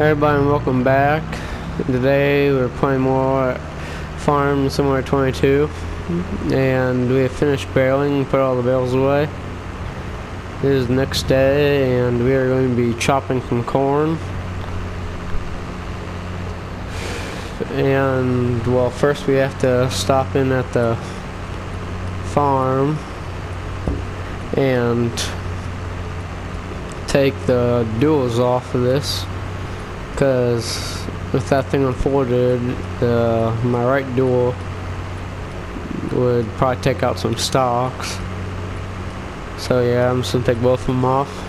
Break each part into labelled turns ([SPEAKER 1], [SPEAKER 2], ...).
[SPEAKER 1] Everybody and welcome back. Today we're playing more Farming Simulator 22 and we have finished baling, put all the bales away. It is the next day and we are going to be chopping some corn. And well first we have to stop in at the farm and take the duals off of this because if that thing unfolded, my right dual would probably take out some stalks. So yeah, I'm just gonna take both of them off.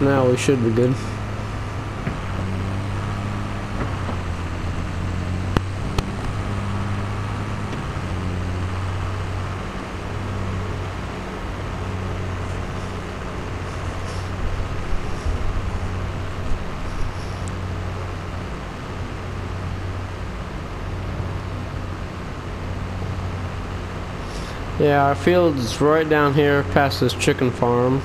[SPEAKER 1] Now we should be good. Yeah, our field is right down here past this chicken farm.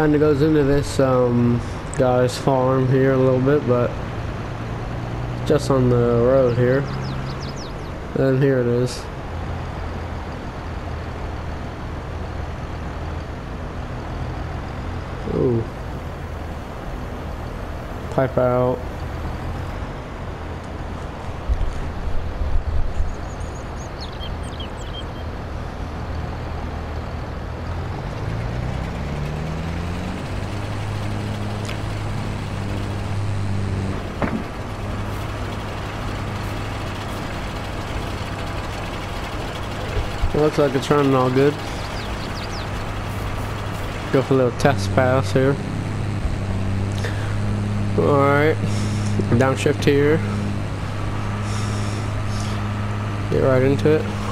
[SPEAKER 1] Kind of goes into this um, guy's farm here a little bit, but just on the road here. And here it is. Ooh. Pipe out. Looks like it's running all good. Go for a little test pass here. Alright. Downshift here. Get right into it.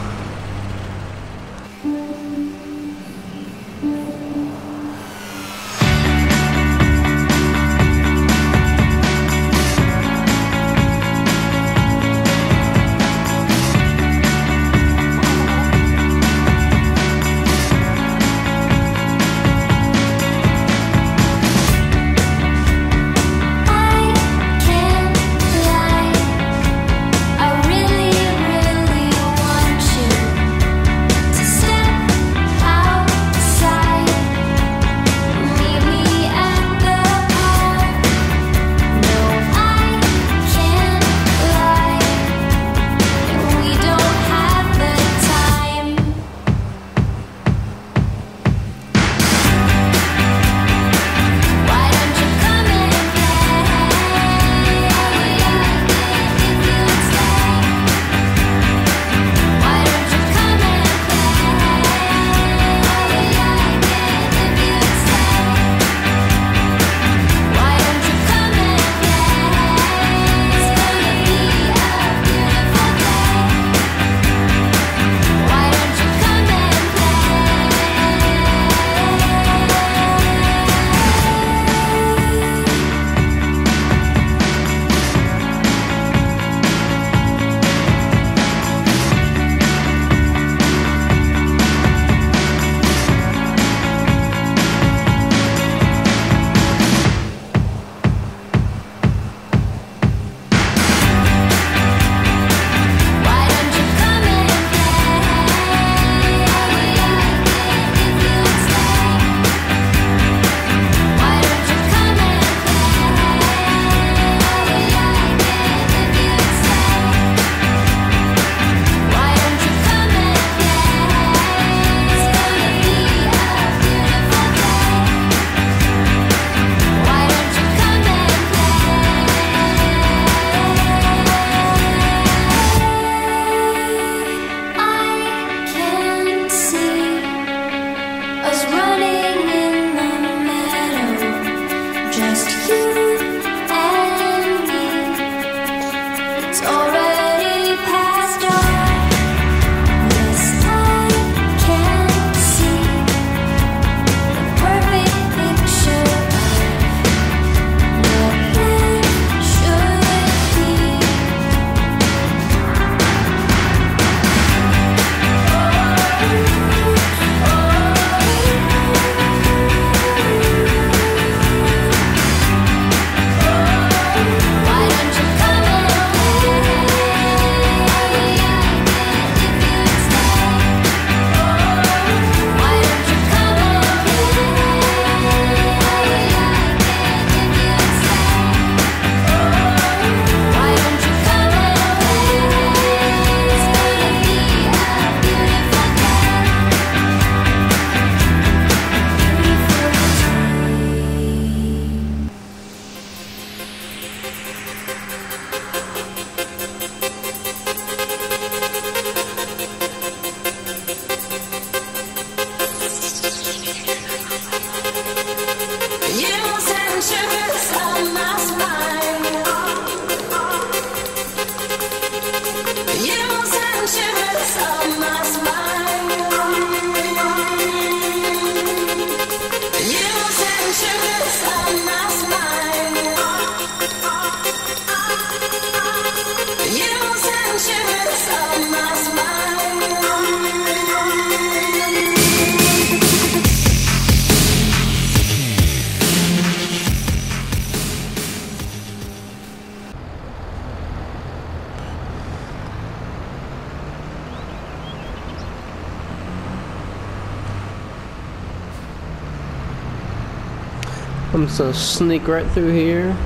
[SPEAKER 1] I'm just gonna sneak right through here.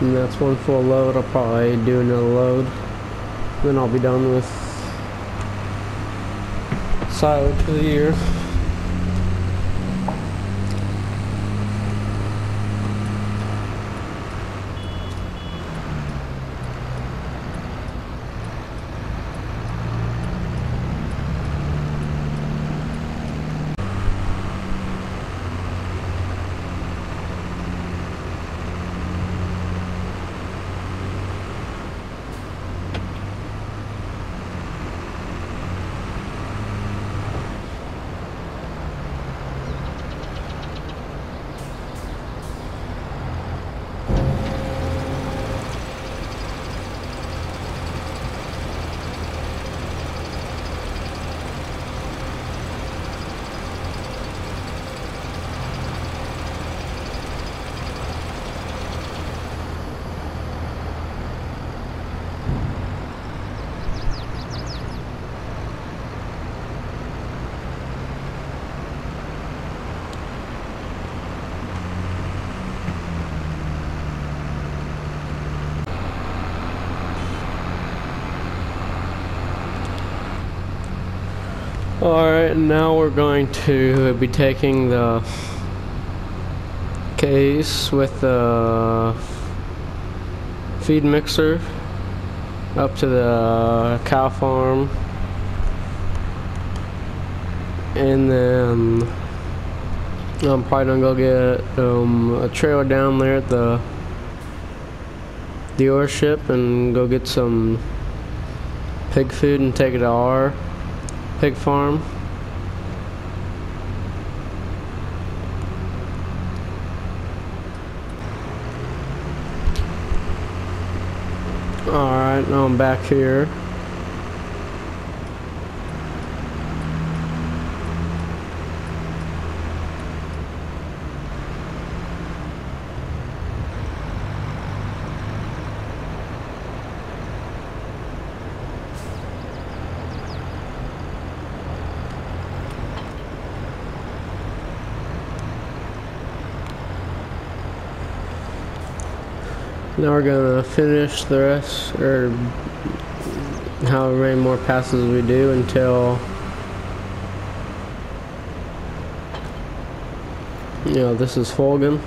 [SPEAKER 1] And that's one full load. I'll probably do another load. Then I'll be done with silage for the year. Alright, now we're going to be taking the case with the feed mixer up to the cow farm. And then I'm probably gonna go get um, a trailer down there at the dealership and go get some pig food and take it to our pig farm. Alright, now I'm back here. Now we're gonna finish the rest, or however many more passes we do until, you know, this is Fulgan.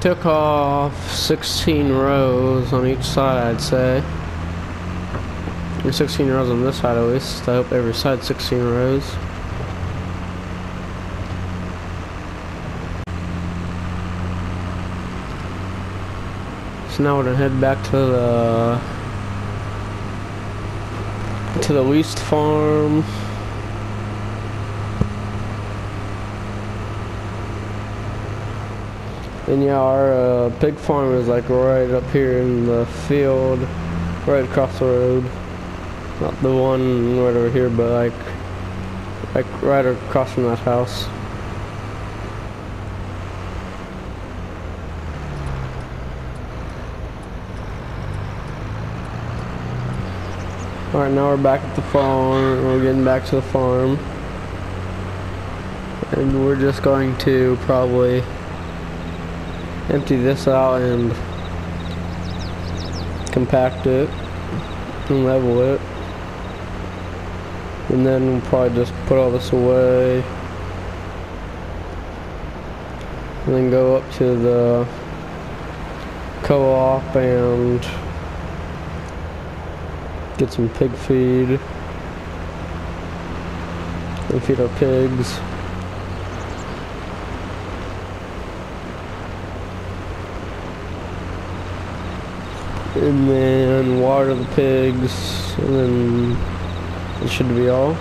[SPEAKER 1] Took off 16 rows on each side, I'd say. Or 16 rows on this side at least. I hope every side 16 rows. So now we're gonna head back to the to the leased farm. And yeah, our uh, pig farm is like right up here in the field, right across the road. Not the one right over here, but like, like right across from that house. Alright, now we're back at the farm. We're getting back to the farm. And we're just going to probably empty this out and compact it and level it. And then we'll probably just put all this away. And then go up to the co-op and get some pig feed and feed our pigs and then water the pigs, and then it should be all.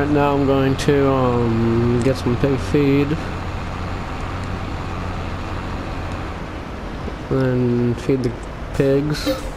[SPEAKER 1] Alright, now I'm going to um, get some pig feed. Then feed the pigs.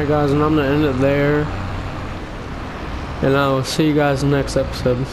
[SPEAKER 1] Alright guys, and I'm gonna end it there. And I'll see you guys next episode.